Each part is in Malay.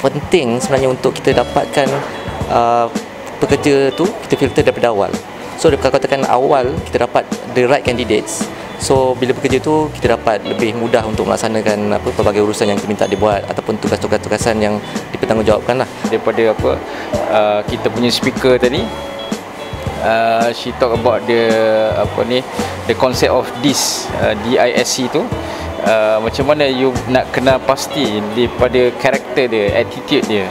penting sebenarnya untuk kita dapatkan uh, pekerja tu kita filter daripada awal. So kalau katakan awal kita dapat the right candidates. So bila bekerja tu kita dapat lebih mudah untuk melaksanakan apa pelbagai urusan yang diminta dibuat ataupun tugas-tugas-tugasan yang dipertanggungjawabkan lah. Daripada apa uh, kita punya speaker tadi uh, she talk about the apa ni the concept of this uh, DISC tu uh, macam mana you nak kena pasti daripada karakter dia attitude dia.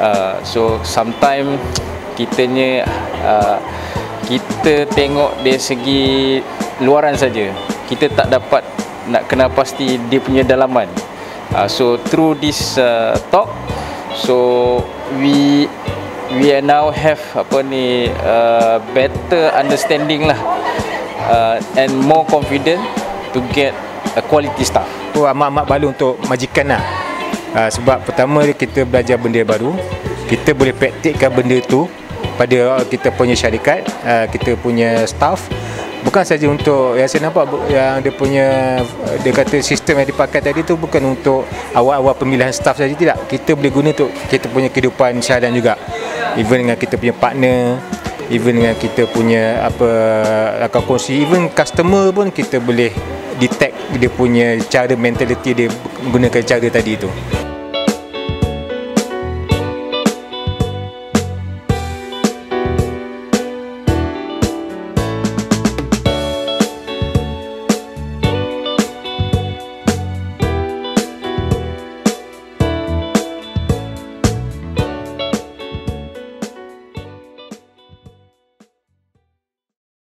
Uh, so sometimes kitanya uh, kita tengok dari segi luaran saja kita tak dapat nak kena pasti dia punya dalaman. Uh, so through this uh, talk so we we are now have apa ni uh, better understanding lah. Uh, and more confident to get a quality staff. Tu amat-amat balu untuk majikan lah. Uh, sebab pertama kita belajar benda baru. Kita boleh praktikkan benda tu pada kita punya syarikat, uh, kita punya staff. Bukan saja untuk yang saya nampak yang dia punya dia kata sistem yang dipakai tadi tu bukan untuk awal-awal pemilihan staff saja tidak. Kita boleh guna untuk kita punya kehidupan seharian juga. Even dengan kita punya partner even dengan kita punya apa akan kongsi even customer pun kita boleh detect dia punya cara mentality dia menggunakan cara tadi tu